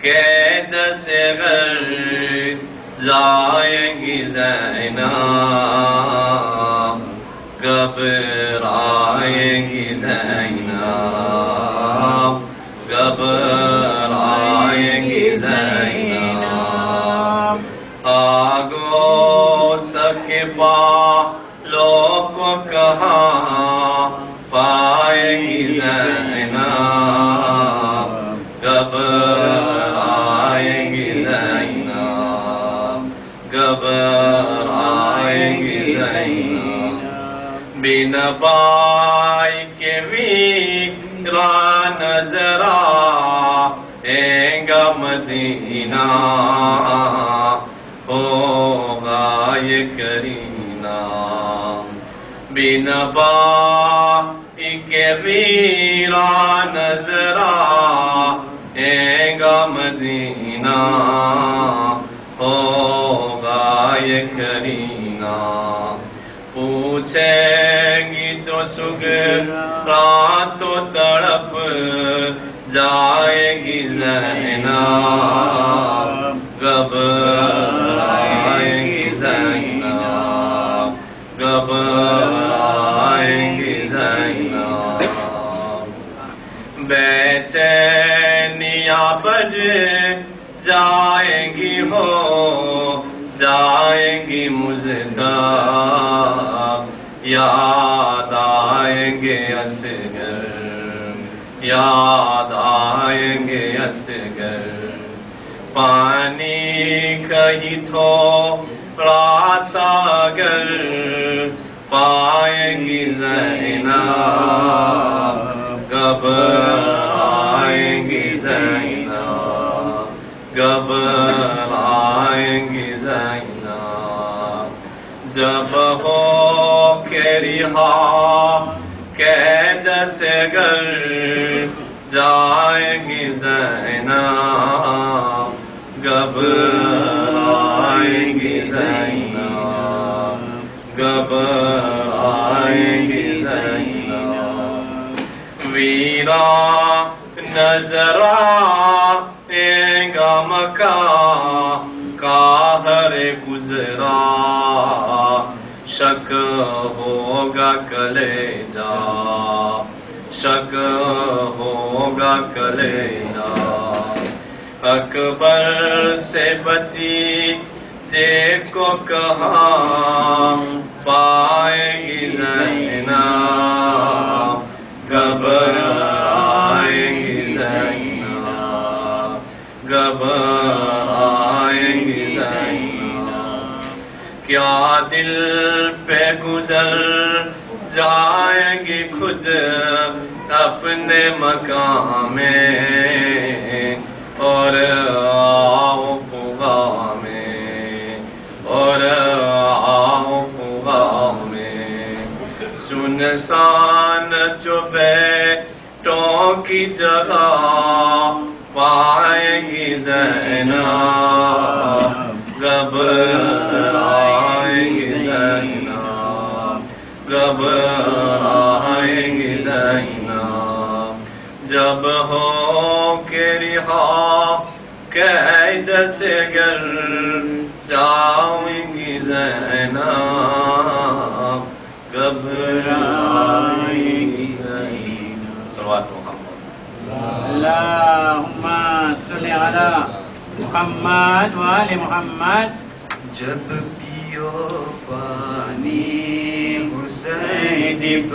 قید سے غر جائے گی زینب گھبرائے گھبرائے گی زینب بن بائی کے ویرا نظر آئے گا مدینہ، ہوگا یہ کرینا بن بائی کے ویرا نظر آئے گا مدینہ، ہوگا کرینا پوچھیں گی جو سگ رات و تڑپ جائے گی زینب گھبرائے گی زینب گھبرائے گی زینب بیچینیاں بڑھ جائیں گی ہو جائیں گی مزدہ یاد آئیں گے اسگر یاد آئیں گے اسگر پانی کہیں تھو ساگر پائیں گی زینب۔ گھبرائیں گی زینب۔ گھبرائیں گی زینب جب ہو کے رہا، قید سے گر جائیں گی زینب گھبرائیں گی زینب گھبرائیں گی زینب ویرا نظر آئے گا مکہ کاہر گزرا۔ شک ہوگا کلے جا شک ہوگا کلے جا اکبر سے بتی جے کو کہاں پائے گی زینب گھبرائے کیا دل پہ گزر؟ جائیں گی خود اپنے مقام میں اور آؤ فغا میں، اور آؤ فغا میں۔ سنسان جو بیٹوں کی جگہ پائیں گی زینب قبل عيدينا قبل عيدينا جبهو كرها كيد سجل جاوي زينا قبل صلوات محمد اللهم صل على محمد وآل محمد. جب پیو پانی حسین دیپ